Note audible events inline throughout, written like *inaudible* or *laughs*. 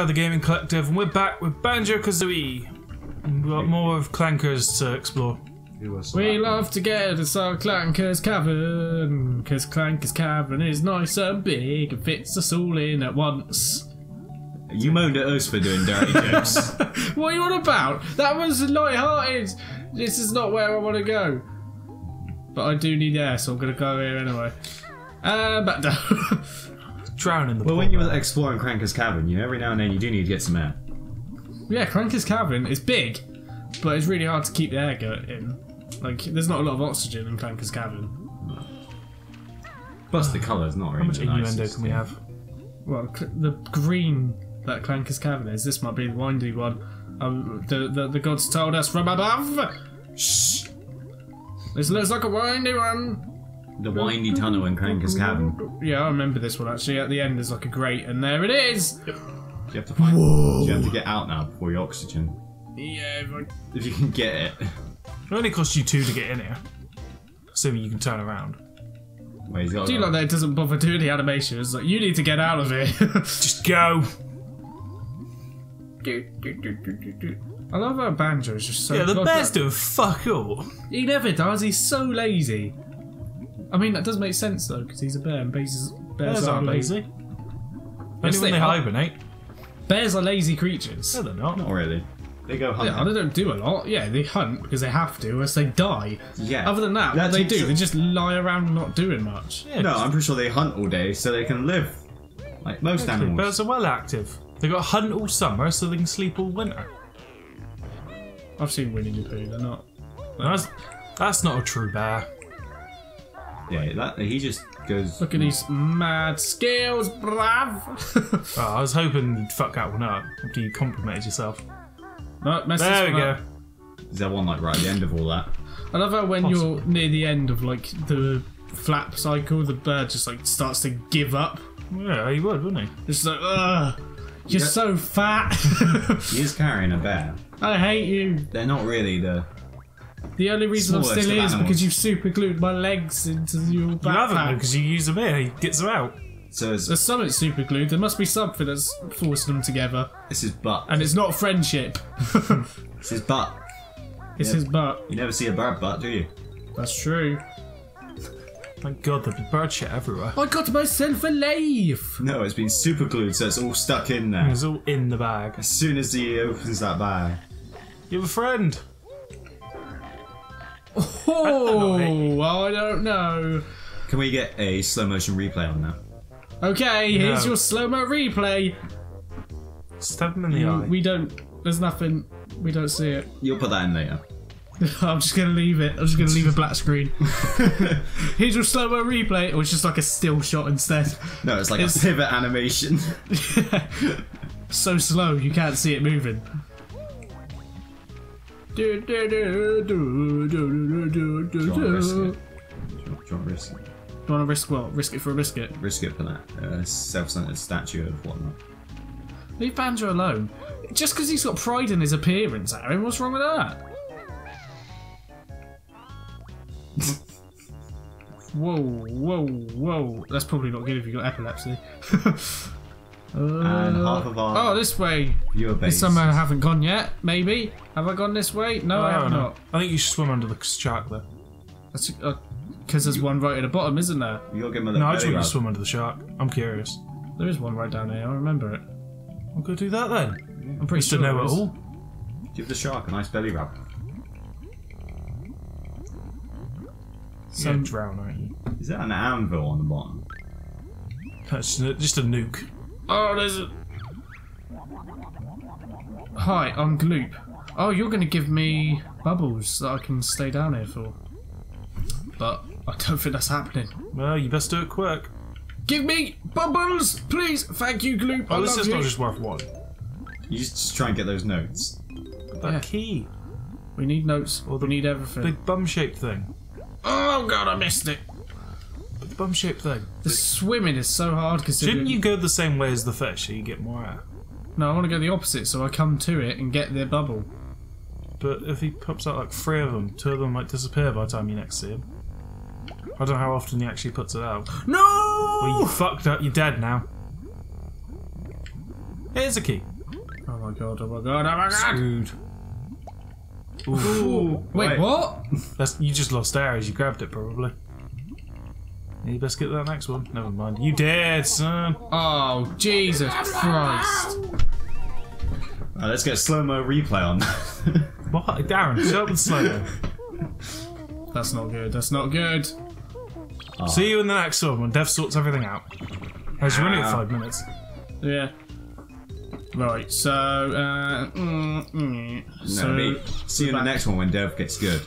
are the Gaming Collective, and we're back with Banjo Kazooie. We've got more of Clankers to explore. We love to get inside Clanker's cavern, cause Clanker's cavern is nice and big and fits us all in at once. You moaned at us for doing dirty jokes. *laughs* What are you on about? That was light-hearted. This is not where I want to go. But I do need air, so I'm gonna go here anyway. Uh, back down. *laughs* Drown in the well, pool. when you were exploring Clanker's Cavern, you know, every now and then you do need to get some air. yeah, Clanker's cavern is big, but it's really hard to keep the air going in. Like, there's not a lot of oxygen in Clanker's cavern. Plus, the colour's not really How much the innuendo nicest. can we have? Well, the green that Clanker's cavern is. This might be the windy one. Um, the, the the gods told us from above. Shh. This looks like a windy one. The windy tunnel in Clanker's Cavern. Yeah, I remember this one actually. At the end, there's like a grate, and there it is. You have to find. You have to get out now before your oxygen. Yeah, but- If you can get it. It only costs you two to get in here. Assuming you can turn around. Wait, he's got do you like that? It doesn't bother doing the animation. It's like you need to get out of here. *laughs* Just go! I love how Banjo is just so. Yeah, the best bear's doing fuck all. He never does. He's so lazy. I mean, that does make sense though, because he's a bear, and bears, bears Bears are aren't lazy. lazy. Only Yes, when they they are. hibernate. Bears are lazy creatures. No, they're not. Not really. They go hunting. Yeah, they don't do a lot. Yeah, they hunt because they have to, or else they die. Yeah. Other than that, That what they do, a- they just lie around not doing much. Yeah, No, I'm pretty sure they hunt all day so they can live. Like most exactly. animals. Bears are well active. They got to hunt all summer so they can sleep all winter. I've seen Winnie the Pooh. They're not. That's, that's not a true bear. Yeah, that, he just goes. Look at these mad skills, bruv. *laughs* Oh, I was hoping you'd fuck that one up after you complimented yourself. no, mess There this we one go. up. Is there one like right at the end of all that? I love how when you're near the end of like the flap cycle, the bird just like starts to give up. Yeah, he would, wouldn't he? It's like, ugh, you're Yeah. so fat. *laughs* He is carrying a bear. I hate you. They're not really the. The only reason I'm Smallest still of here is animals. because you've super glued my legs into your You haven't backpack. because you use them here. He gets them out. So it's, There's something super glued. There must be something that's forcing them together, it's his butt. and it's not friendship. *laughs* It's his butt. it's Yeah. his butt. You never see a bird butt, do you? That's true. Thank God there'd be bird shit everywhere. I got myself a lathe. No, it's been super glued, so it's all stuck in there. It's all in the bag. As soon as he opens that bag, You have a friend. Oh, I don't know. can we get a slow motion replay on that? Okay, here's your slow mo replay. Stab him in the eye. We don't. There's nothing. We don't see it. You'll put that in later. *laughs* I'm just gonna leave it. I'm just gonna leave a black screen. *laughs* Here's your slow mo replay, It was just like a still shot instead. No, it's like It's- a pivot animation. *laughs* so slow you can't see it moving. Do, do, do, do, do, do, do, do, Do you want to risk do. it? Do you want to risk it? Do you want to risk what? Risk it for a biscuit? Risk it for that uh, self-centered statue of whatnot. Leave Banjo alone. Just because he's got pride in his appearance, Aaron, what's wrong with that? *laughs* whoa, whoa, whoa. That's probably not good if you've got epilepsy. *laughs* And uh, half of our oh, this way. viewer base. Somewhere I haven't gone yet, maybe. Have I gone this way? No, I I have don't I think you should swim under the shark though. That's because uh, there's one right at the bottom, isn't there? You gotta give him a No, I just belly want you to rub. swim under the shark. I'm curious. There is one right down here. I remember it. I'll go do that then. I'm pretty Just sure. to know there it is. all. Give the shark a nice belly rub. So Some- drown, aren't you? Is that an anvil on the bottom? That's just a nuke. Oh, there's a. Hi, I'm Gloop. Oh, you're going to give me bubbles that I can stay down here for. But I don't think that's happening. Well, you best do it quick. Give me bubbles, please. Thank you, Gloop. Oh, I Oh, this is you. not just worth one. You just, just try and get those notes. That Yeah. key. We need notes. Or we the need everything. Big bum shaped thing. Oh god, I missed it. Bum shaped thing. The swimming is so hard considering. Shouldn't you go the same way as the fish so you get more air? No, I want to go the opposite, so I come to it and get their bubble. But if he pops out like three of them, two of them might disappear by the time you next see him. I don't know how often he actually puts it out. No! Well, you fucked up. You're dead now. Here's a key. Oh my god, oh my god, oh my god! Screwed. Ooh, Wait, what? That's you just lost air as you grabbed it, probably. Yeah, you best get that next one. Never mind. You dead, son. Oh, Jesus Christ. Uh, let's get a slow mo replay on. *laughs* What? Darren, shut up with slow-mo. That's not good, that's not good. See you in the next one when Dev sorts everything out. As you're only at five minutes. Yeah. Right, so, uh, mm, mm. no, so, me. See you in the next one when Dev gets good.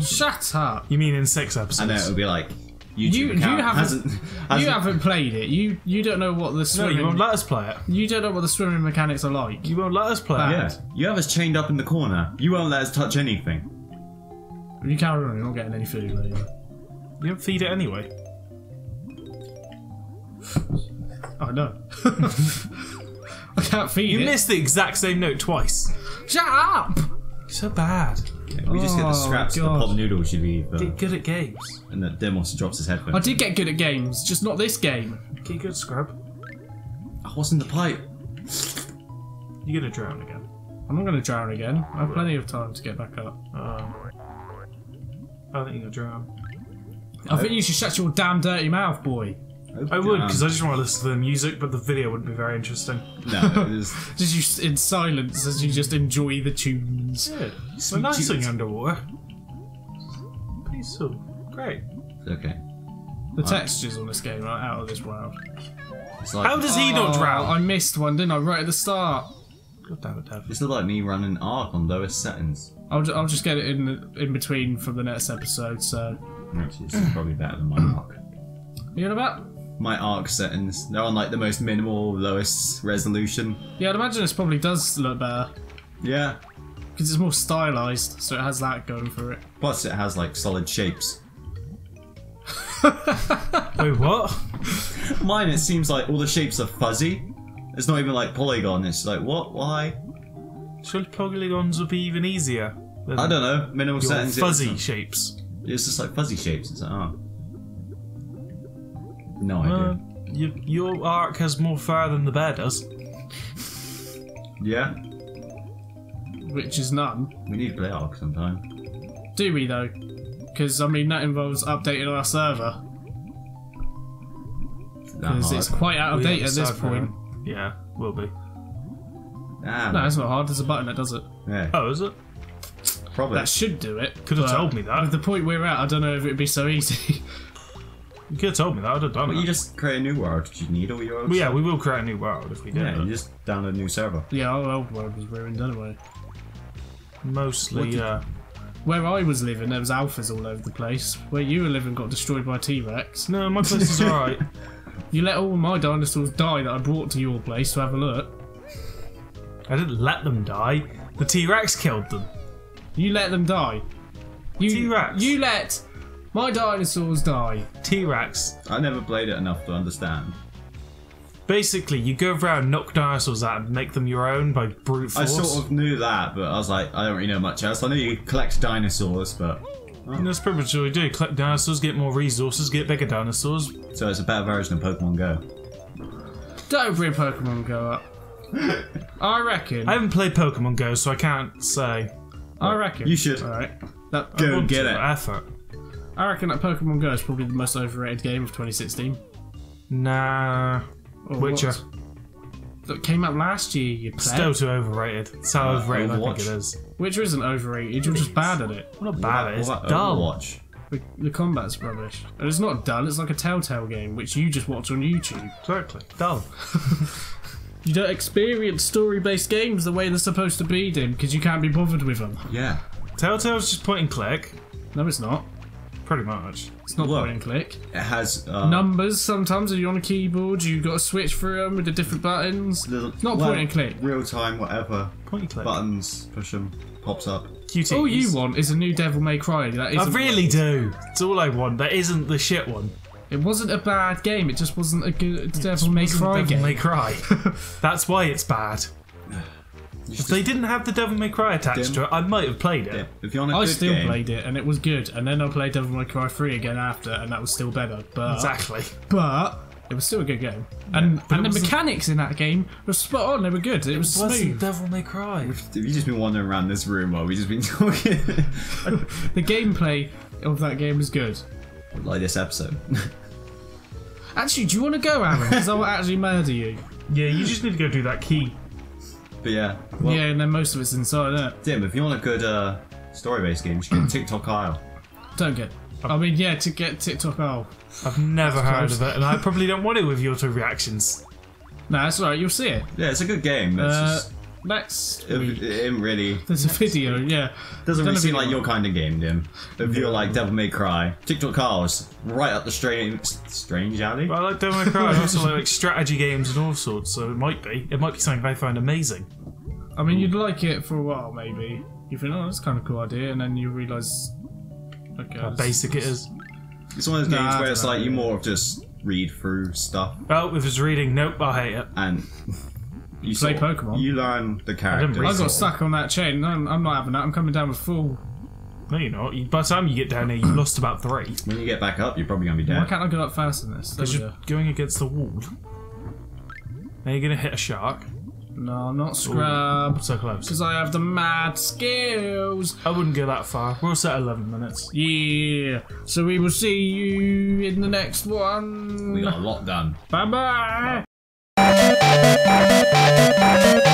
shut up. You mean in six episodes? And then it'll be like YouTube You- you haven't- hasn't, You hasn't haven't played it. You you don't know what the swimming. no, swimming. you won't let us play it. you don't know what the swimming mechanics are like. You won't let us play it. Yeah, you have us chained up in the corner. You won't let us touch anything. You can't on. You're not getting any food later. You don't feed it anyway. I know. *laughs* I can't feed You it. missed the exact same note twice. Shut up! So bad. Yeah, we just get the Oh, scraps. The God. pot noodle should be the, Get good at games. and the Demos drops his headphones. I did get good at games, just not this game. Get good, scrub. I was in the pipe. You're gonna drown again. I'm not going to drown again. I have plenty of time to get back up. Um, I think you're gonna drown. I think you should shut your damn dirty mouth, boy. I would, because I just want to listen to the music, but the video wouldn't be very interesting. No, *laughs* it was, Just you in silence as you just enjoy the tunes. Yeah, so Sweet nice tunes. thing underwater. Peaceful. Great. okay. The textures on this game are out of this world. It's like How does he not Oh, drown? I missed one, didn't I? Right at the start. God damn it, Dev. it's like me running Ark on lowest settings, I'll, ju- I'll just get it in in between for the next episode. So, which is probably better than my Ark. you know about? My Ark settings, they're on like the most minimal, lowest resolution. Yeah, I'd imagine this probably does look better Yeah. because it's more stylized, so it has that going for it. Plus, it has like solid shapes. *laughs* Wait, what? Mine, it seems like all the shapes are fuzzy. It's not even like polygon. It's like what? Why? Should polygons would be even easier? I don't know. Minimal your settings. fuzzy It's, shapes. it's just like fuzzy shapes. It's like oh. No Uh, idea. you, your Ark has more fire than the bear does. yeah. Which is none. We need to play Ark sometime. Do we though? Because I mean that involves updating our server That because hard. it's quite out of We date at a this server point. on. Yeah, will be. No, it's not hard. There's a button that does it. yeah, Oh, is it? probably. That should do it. Could have but told me that. At the point we're at, I don't know if it'd be so easy. *laughs* You could have told me that. I'd have done But it. you just create a new world. Do you need all your old Well, yeah, we will create a new world if we do. Yeah, but you just download a new server. yeah, our old world was ruined anyway. Mostly, did- uh, Where I was living, there was alphas all over the place. Where you were living got destroyed by T Rex. no, my place is alright. *laughs* *laughs* You let all my dinosaurs die that I brought to your place to have a look. I didn't let them die. The T Rex killed them. You let them die. You, T-Rex. You let my dinosaurs die. T Rex. I never played it enough to understand. Basically, you go around, knock dinosaurs out, and make them your own by brute force. I sort of knew that, but I was like, I don't really know much else. I know you collect dinosaurs, but And that's pretty much all you do. Collect dinosaurs, get more resources, get bigger dinosaurs. so it's a better version of Pokemon Go. Don't bring Pokemon Go up. *laughs* I reckon. I haven't played Pokemon Go, so I can't say. I reckon. You should. Alright. That, Go Want get to, it. Effort. I reckon that Pokemon Go is probably the most overrated game of 2016. Nah. Or Witcher. what? That came out last year, you pleb. Still too overrated. It's how Uh, overrated I think it is. Witcher isn't overrated, you're just bad at it. What about it? It's dull. Overwatch? The, the combat's rubbish. And it's not dull, it's like a Telltale game, which you just watch on YouTube. Exactly. Dull. *laughs* You don't experience story based games the way they're supposed to be, Dim, because you can't be bothered with them. Yeah. Telltale's just point and click. No, it's not. Pretty much. It's not Look. point and click. It has uh, Numbers sometimes, if you're on a keyboard, you've got to switch through them with the different buttons. little, It's not point and click. Real time, whatever. Point and click. Buttons, push them, pops up. QTs. All you want is a new Devil May Cry. That I really do. It's all I want. That isn't the shit one. It wasn't a bad game. It just wasn't a good Devil May Isn't Cry Devil game. May Cry. That's why it's bad. If they didn't have the Devil May Cry attached Dim. to it, I might have played it. Yeah. If you're on a I good still game, played it and it was good, and then I played Devil May Cry 3 again after, and that was still better. But Exactly. but it was still a good game. And but and it the wasn't- mechanics in that game were spot on. They were good. It was Wasn't smooth. Devil May Cry? Have you just been wandering around this room while we've just been *laughs* talking? *laughs* The gameplay of that game was good. like this episode. *laughs* Actually, do you want to go, Aaron? Because I will actually murder you. Yeah, you just need to go do that key. But yeah. Well, yeah, and then most of it's inside it. Dim, if you want a good uh, story-based game, you should get *clears throat* TikTok Isle. Don't get. I mean, yeah, to get TikTok. Oh, I've never heard close. of it, and I probably don't want it with your two reactions. no, that's alright. You'll see it. Yeah, it's a good game. It's Uh, just, next. it, week. it really There's a video. Yeah. doesn't really seem like your kind of game, Dim. If you're like Devil May Cry, TikTok Cars, right up the strange, strange alley. But I like Devil May Cry. I also like, like strategy games and all sorts, so it might be. It might be something I find amazing. I mean, you'd like it for a while, maybe. You think, oh, that's kind of cool idea, and then you realise. Okay. How uh, basic it is. It's one of those Nah, games where it's know. like you more of just read through stuff Oh, if it's reading, nope, I hate it. and you Play sort of- Pokemon. You learn the characters. read I got stuck on that chain. No, I'm not having that. I'm coming down with full. No, you're not. You- By the time you get down there, you've lost about three. When you get back up, you're probably gonna be dead. Why can't I go up faster than this? Because you're go. going against the wall. Now you're going to hit a shark. No, I'm not scrub. So close. Because I have the mad skills. I wouldn't go that far. We'll set 11 minutes. Yeah. So we will see you in the next one. We got a lot done. Bye bye bye. Thank